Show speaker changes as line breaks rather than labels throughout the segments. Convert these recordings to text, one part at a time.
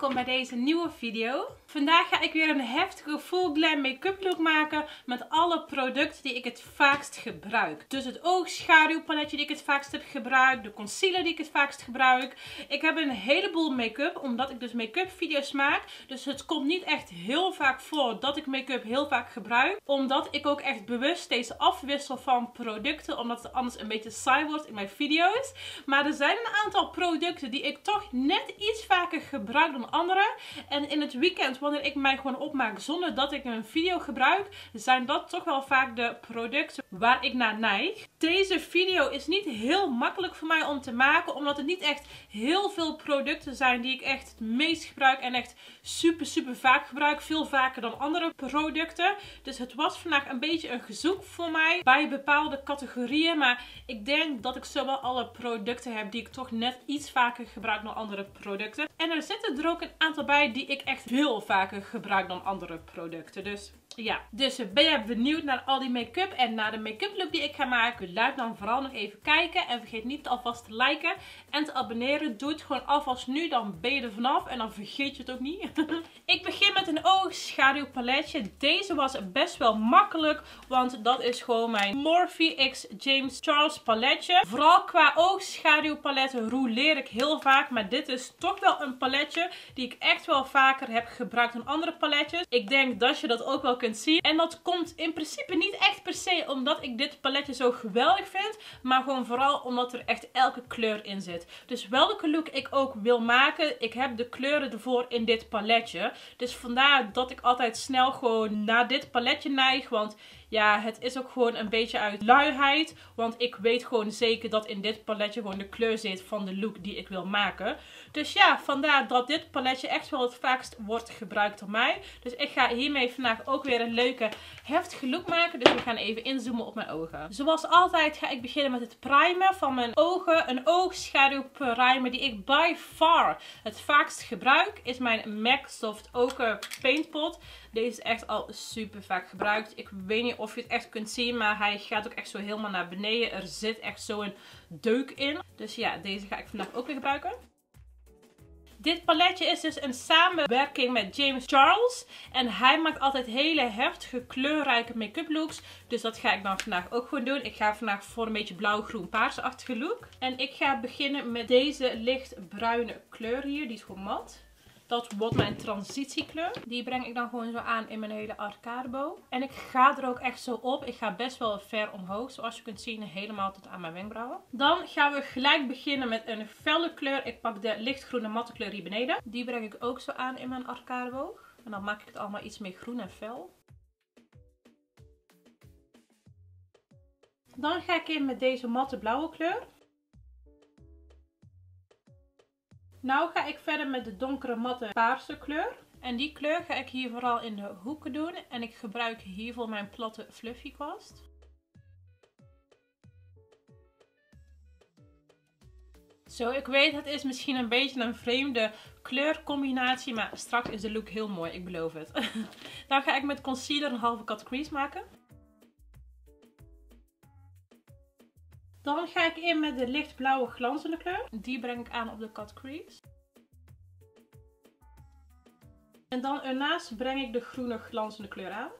welkom bij deze nieuwe video. Vandaag ga ik weer een heftige full glam make-up look maken met alle producten die ik het vaakst gebruik. Dus het oogschaduwpaletje die ik het vaakst heb gebruikt, de concealer die ik het vaakst gebruik. Ik heb een heleboel make-up, omdat ik dus make-up video's maak. Dus het komt niet echt heel vaak voor dat ik make-up heel vaak gebruik. Omdat ik ook echt bewust deze afwissel van producten, omdat het anders een beetje saai wordt in mijn video's. Maar er zijn een aantal producten die ik toch net iets vaker gebruik dan andere. En in het weekend, wanneer ik mij gewoon opmaak zonder dat ik een video gebruik, zijn dat toch wel vaak de producten waar ik naar neig. Deze video is niet heel makkelijk voor mij om te maken, omdat het niet echt heel veel producten zijn die ik echt het meest gebruik en echt super super vaak gebruik. Veel vaker dan andere producten. Dus het was vandaag een beetje een gezoek voor mij bij bepaalde categorieën. Maar ik denk dat ik zowel alle producten heb die ik toch net iets vaker gebruik dan andere producten. En er zitten er ook een aantal bij die ik echt veel vaker gebruik dan andere producten. Dus ja, dus ben je benieuwd naar al die make-up en naar de make-up look die ik ga maken? Laat dan vooral nog even kijken. En vergeet niet alvast te liken en te abonneren. Doe het gewoon alvast nu, dan ben je er vanaf en dan vergeet je het ook niet. ik begin met een oogschaduwpaletje. Deze was best wel makkelijk, want dat is gewoon mijn Morphe X James Charles paletje. Vooral qua oogschaduwpaletten roleer ik heel vaak, maar dit is toch wel een paletje die ik echt wel vaker heb gebruikt dan andere paletjes. Ik denk dat je dat ook wel kunt zien. En dat komt in principe niet echt per se omdat ik dit paletje zo geweldig vind. Maar gewoon vooral omdat er echt elke kleur in zit. Dus welke look ik ook wil maken. Ik heb de kleuren ervoor in dit paletje. Dus vandaar dat ik altijd snel gewoon naar dit paletje neig. Want ja, het is ook gewoon een beetje uit luiheid. Want ik weet gewoon zeker dat in dit paletje gewoon de kleur zit van de look die ik wil maken. Dus ja, vandaar dat dit paletje echt wel het vaakst wordt gebruikt door mij. Dus ik ga hiermee vandaag ook weer een leuke heftige look maken. Dus we gaan even inzoomen op mijn ogen. Zoals altijd ga ik beginnen met het primen van mijn ogen. Een oogschaduw primer die ik by far het vaakst gebruik. Is mijn MAC Soft Oker Paint Pot. Deze is echt al super vaak gebruikt. Ik weet niet of je het echt kunt zien, maar hij gaat ook echt zo helemaal naar beneden. Er zit echt zo'n deuk in. Dus ja, deze ga ik vandaag ook weer gebruiken. Dit paletje is dus een samenwerking met James Charles. En hij maakt altijd hele heftige kleurrijke make-up looks. Dus dat ga ik dan vandaag ook gewoon doen. Ik ga vandaag voor een beetje blauw-groen-paarsachtige look. En ik ga beginnen met deze lichtbruine kleur hier. Die is gewoon mat. Dat wordt mijn transitiekleur. Die breng ik dan gewoon zo aan in mijn hele arcadebow. En ik ga er ook echt zo op. Ik ga best wel ver omhoog. Zoals je kunt zien helemaal tot aan mijn wenkbrauwen. Dan gaan we gelijk beginnen met een felle kleur. Ik pak de lichtgroene matte kleur hier beneden. Die breng ik ook zo aan in mijn arcadebow. En dan maak ik het allemaal iets meer groen en fel. Dan ga ik in met deze matte blauwe kleur. Nou ga ik verder met de donkere matte paarse kleur. En die kleur ga ik hier vooral in de hoeken doen. En ik gebruik hiervoor mijn platte fluffy kwast. Zo, ik weet het is misschien een beetje een vreemde kleurcombinatie, maar straks is de look heel mooi, ik beloof het. Dan ga ik met concealer een halve cut crease maken. Dan ga ik in met de lichtblauwe glanzende kleur. Die breng ik aan op de cut crease. En dan ernaast breng ik de groene glanzende kleur aan.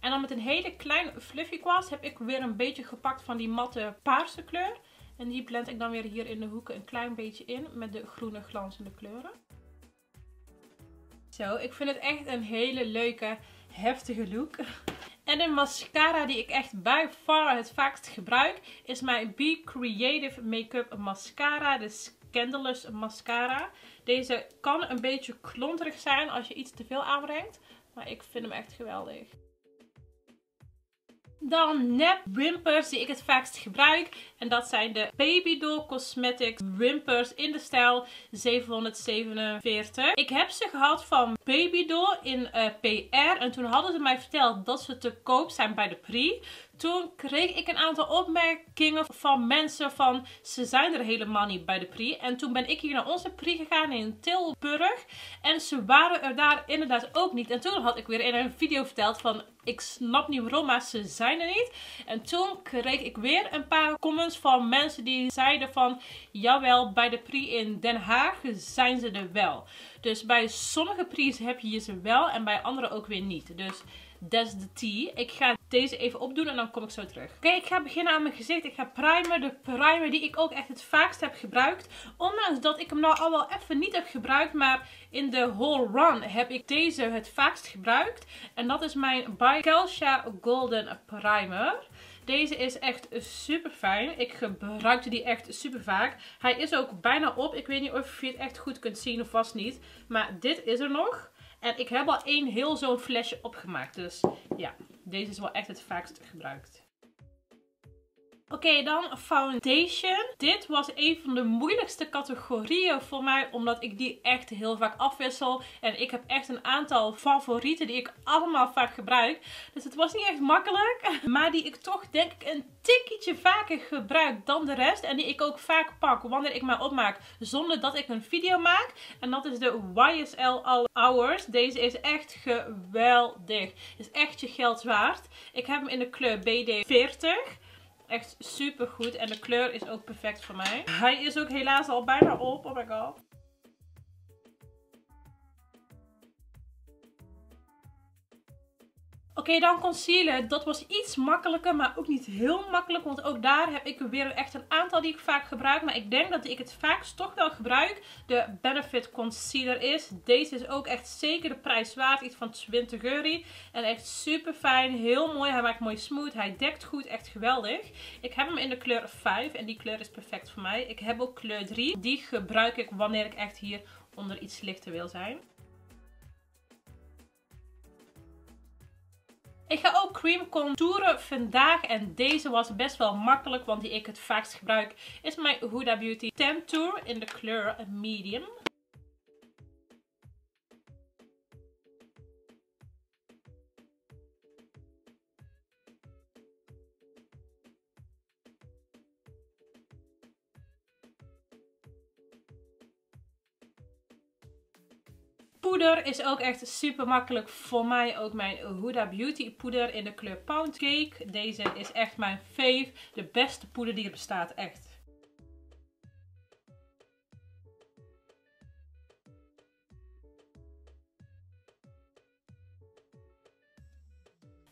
En dan met een hele kleine fluffy kwast heb ik weer een beetje gepakt van die matte paarse kleur. En die blend ik dan weer hier in de hoeken een klein beetje in met de groene glanzende kleuren. Zo, ik vind het echt een hele leuke, heftige look. En een mascara die ik echt by far het vaakst gebruik is mijn Be Creative Makeup Mascara. De Scandalous Mascara. Deze kan een beetje klonterig zijn als je iets te veel aanbrengt. Maar ik vind hem echt geweldig. Dan nep wimpers die ik het vaakst gebruik. En dat zijn de Baby Doll Cosmetics wimpers in de stijl 747. Ik heb ze gehad van Baby Doll in eh, PR. En toen hadden ze mij verteld dat ze te koop zijn bij de Pri. Toen kreeg ik een aantal opmerkingen van mensen van ze zijn er helemaal niet bij de Pri. En toen ben ik hier naar onze Pri gegaan in Tilburg. En ze waren er daar inderdaad ook niet. En toen had ik weer in een video verteld van ik snap niet waarom, maar ze zijn er niet. En toen kreeg ik weer een paar comments van mensen die zeiden van... Jawel, bij de Pri in Den Haag zijn ze er wel. Dus bij sommige Pri's heb je ze wel en bij andere ook weer niet. Dus that's the tea. Ik ga deze even opdoen en dan kom ik zo terug. Oké, ik ga beginnen aan mijn gezicht. Ik ga primer. De primer die ik ook echt het vaakst heb gebruikt. Ondanks dat ik hem nou al wel even niet heb gebruikt. Maar in de whole run heb ik deze het vaakst gebruikt. En dat is mijn By Kelsha Golden Primer. Deze is echt super fijn. Ik gebruikte die echt super vaak. Hij is ook bijna op. Ik weet niet of je het echt goed kunt zien of vast niet. Maar dit is er nog. En ik heb al één heel zo'n flesje opgemaakt. Dus ja, deze is wel echt het vaakst gebruikt. Oké, dan foundation. Dit was een van de moeilijkste categorieën voor mij, omdat ik die echt heel vaak afwissel. En ik heb echt een aantal favorieten die ik allemaal vaak gebruik. Dus het was niet echt makkelijk, maar die ik toch denk ik een tikkeltje vaker gebruik dan de rest. En die ik ook vaak pak wanneer ik mij opmaak zonder dat ik een video maak. En dat is de YSL All Hours. Deze is echt geweldig. Is echt je geld waard. Ik heb hem in de kleur BD40. Echt super goed. En de kleur is ook perfect voor mij. Hij is ook helaas al bijna op. Oh my god. Oké, dan concealer. Dat was iets makkelijker, maar ook niet heel makkelijk. Want ook daar heb ik weer echt een aantal die ik vaak gebruik. Maar ik denk dat ik het vaakst toch wel gebruik. De Benefit Concealer is. Deze is ook echt zeker de prijs waard. Iets van 20 euro. En echt super fijn. Heel mooi. Hij maakt mooi smooth. Hij dekt goed. Echt geweldig. Ik heb hem in de kleur 5. En die kleur is perfect voor mij. Ik heb ook kleur 3. Die gebruik ik wanneer ik echt hier onder iets lichter wil zijn. Ik ga ook cream contouren vandaag en deze was best wel makkelijk, want die ik het vaakst gebruik is mijn Huda Beauty Tour in de kleur medium. Poeder is ook echt super makkelijk voor mij. Ook mijn Huda Beauty poeder in de kleur Pound Cake. Deze is echt mijn fave. De beste poeder die er bestaat, echt.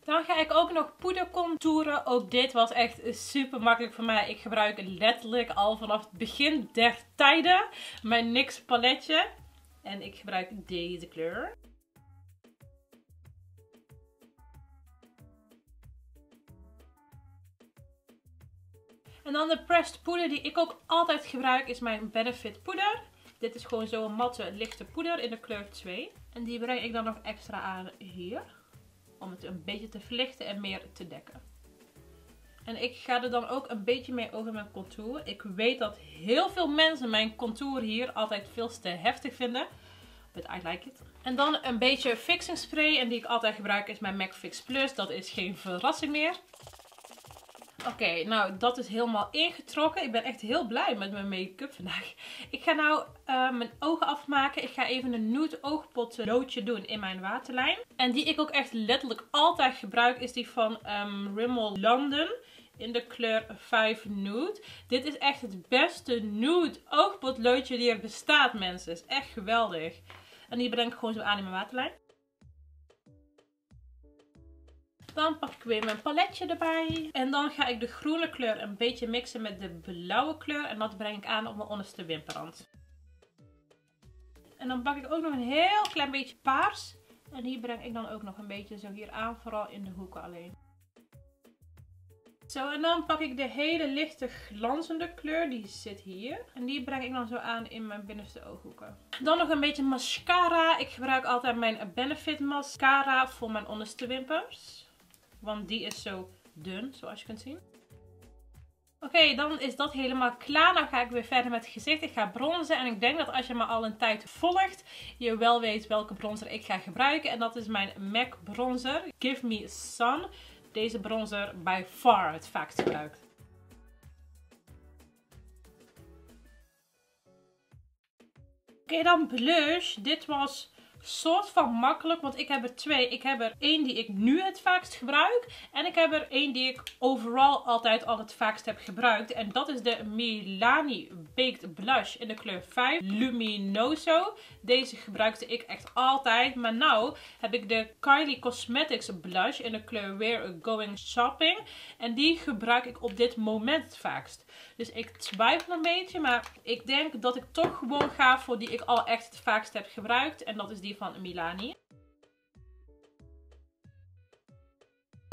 Dan ga ik ook nog poeder contouren. Ook dit was echt super makkelijk voor mij. Ik gebruik letterlijk al vanaf het begin der tijden mijn NYX paletje. En ik gebruik deze kleur. En dan de pressed poeder die ik ook altijd gebruik is mijn Benefit poeder. Dit is gewoon zo'n matte lichte poeder in de kleur 2. En die breng ik dan nog extra aan hier. Om het een beetje te verlichten en meer te dekken. En ik ga er dan ook een beetje mee over mijn contour. Ik weet dat heel veel mensen mijn contour hier altijd veel te heftig vinden. But I like it. En dan een beetje fixing spray. En die ik altijd gebruik is mijn MAC Fix Plus. Dat is geen verrassing meer. Oké, nou dat is helemaal ingetrokken. Ik ben echt heel blij met mijn make-up vandaag. Ik ga nou uh, mijn ogen afmaken. Ik ga even een nude oogpot loodje doen in mijn waterlijn. En die ik ook echt letterlijk altijd gebruik is die van um, Rimmel London in de kleur 5 Nude. Dit is echt het beste nude oogpotloodje die er bestaat mensen. Het is echt geweldig. En die breng ik gewoon zo aan in mijn waterlijn. Dan pak ik weer mijn paletje erbij. En dan ga ik de groene kleur een beetje mixen met de blauwe kleur. En dat breng ik aan op mijn onderste wimperrand. En dan pak ik ook nog een heel klein beetje paars. En die breng ik dan ook nog een beetje zo hier aan. Vooral in de hoeken alleen. Zo, en dan pak ik de hele lichte glanzende kleur. Die zit hier. En die breng ik dan zo aan in mijn binnenste ooghoeken. Dan nog een beetje mascara. Ik gebruik altijd mijn Benefit mascara voor mijn onderste wimpers. Want die is zo dun, zoals je kunt zien. Oké, dan is dat helemaal klaar. Dan ga ik weer verder met het gezicht. Ik ga bronzen. En ik denk dat als je me al een tijd volgt, je wel weet welke bronzer ik ga gebruiken. En dat is mijn MAC bronzer. Give Me Sun deze bronzer by far het vaakst gebruikt. Oké, dan blush. Dit was soort van makkelijk, want ik heb er twee. Ik heb er één die ik nu het vaakst gebruik. En ik heb er één die ik overal altijd al het vaakst heb gebruikt. En dat is de Milani Baked Blush in de kleur 5 Luminoso. Deze gebruikte ik echt altijd. Maar nu heb ik de Kylie Cosmetics Blush in de kleur We're Going Shopping. En die gebruik ik op dit moment het vaakst. Dus ik twijfel een beetje, maar ik denk dat ik toch gewoon ga voor die ik al echt het vaakst heb gebruikt. En dat is die van Milani.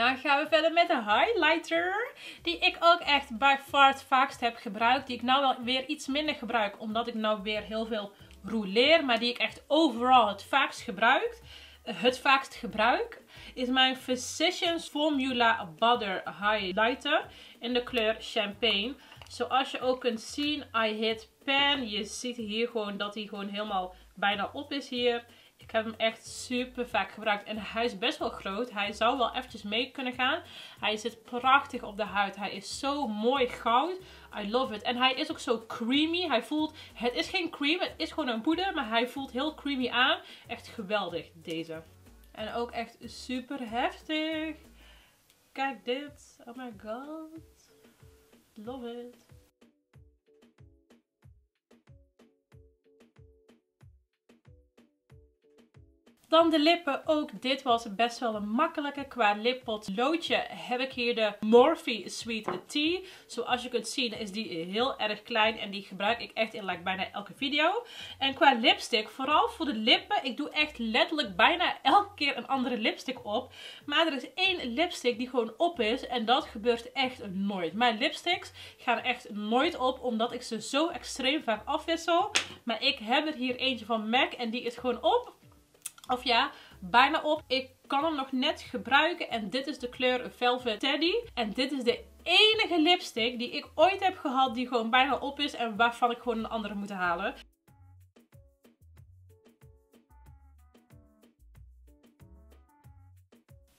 Dan gaan we verder met de highlighter. Die ik ook echt by far het vaakst heb gebruikt. Die ik nou wel weer iets minder gebruik. Omdat ik nou weer heel veel rouleer. Maar die ik echt overal het vaakst gebruik. Het vaakst gebruik. Is mijn Physicians Formula Butter Highlighter. In de kleur Champagne. Zoals je ook kunt zien, I hit pan. Je ziet hier gewoon dat hij gewoon helemaal bijna op is hier. Ik heb hem echt super vaak gebruikt. En hij is best wel groot. Hij zou wel eventjes mee kunnen gaan. Hij zit prachtig op de huid. Hij is zo mooi goud. I love it. En hij is ook zo creamy. Hij voelt, het is geen cream, het is gewoon een poeder. Maar hij voelt heel creamy aan. Echt geweldig, deze. En ook echt super heftig. Kijk dit. Oh my god. Love it. Dan de lippen. Ook dit was best wel een makkelijke. Qua lippot loodje heb ik hier de Morphe Sweet Tea. Zoals je kunt zien is die heel erg klein. En die gebruik ik echt in like, bijna elke video. En qua lipstick, vooral voor de lippen. Ik doe echt letterlijk bijna elke keer een andere lipstick op. Maar er is één lipstick die gewoon op is. En dat gebeurt echt nooit. Mijn lipsticks gaan echt nooit op. Omdat ik ze zo extreem vaak afwissel. Maar ik heb er hier eentje van MAC. En die is gewoon op. Of ja, bijna op. Ik kan hem nog net gebruiken. En dit is de kleur Velvet Teddy. En dit is de enige lipstick die ik ooit heb gehad die gewoon bijna op is. En waarvan ik gewoon een andere moet halen.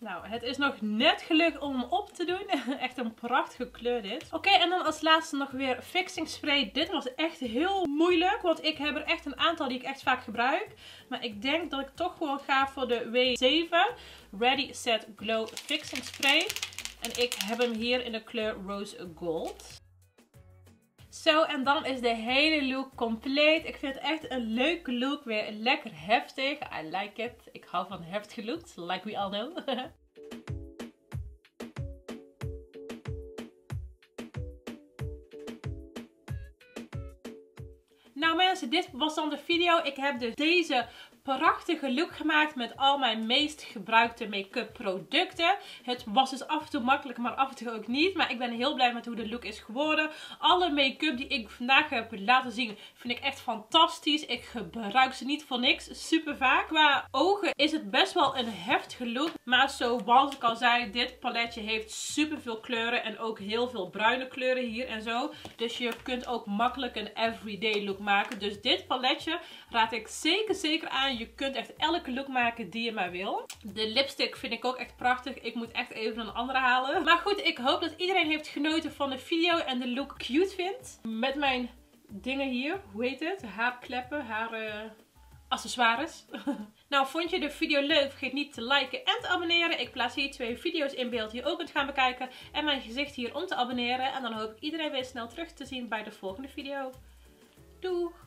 Nou, het is nog net gelukt om hem op te doen. echt een prachtige kleur dit. Oké, en dan als laatste nog weer fixing spray. Dit was echt heel moeilijk, want ik heb er echt een aantal die ik echt vaak gebruik. Maar ik denk dat ik toch gewoon ga voor de W7 Ready Set Glow Fixing Spray. En ik heb hem hier in de kleur Rose Gold. Zo, en dan is de hele look compleet. Ik vind het echt een leuke look. Weer lekker heftig. I like it. Ik hou van heftige looks, like we all know. Nou mensen, dit was dan de video. Ik heb dus deze prachtige look gemaakt met al mijn meest gebruikte make-up producten. Het was dus af en toe makkelijk, maar af en toe ook niet. Maar ik ben heel blij met hoe de look is geworden. Alle make-up die ik vandaag heb laten zien vind ik echt fantastisch. Ik gebruik ze niet voor niks, super vaak. Qua ogen is het best wel een heftige look. Maar zoals ik al zei, dit paletje heeft super veel kleuren en ook heel veel bruine kleuren hier en zo. Dus je kunt ook makkelijk een everyday look maken. Dus dit paletje raad ik zeker zeker aan je kunt echt elke look maken die je maar wil. De lipstick vind ik ook echt prachtig. Ik moet echt even een andere halen. Maar goed, ik hoop dat iedereen heeft genoten van de video en de look cute vindt. Met mijn dingen hier. Hoe heet het? Haar... Uh accessoires. nou, vond je de video leuk? Vergeet niet te liken en te abonneren. Ik plaats hier twee video's in beeld die je ook kunt gaan bekijken. En mijn gezicht hier om te abonneren. En dan hoop ik iedereen weer snel terug te zien bij de volgende video. Doeg!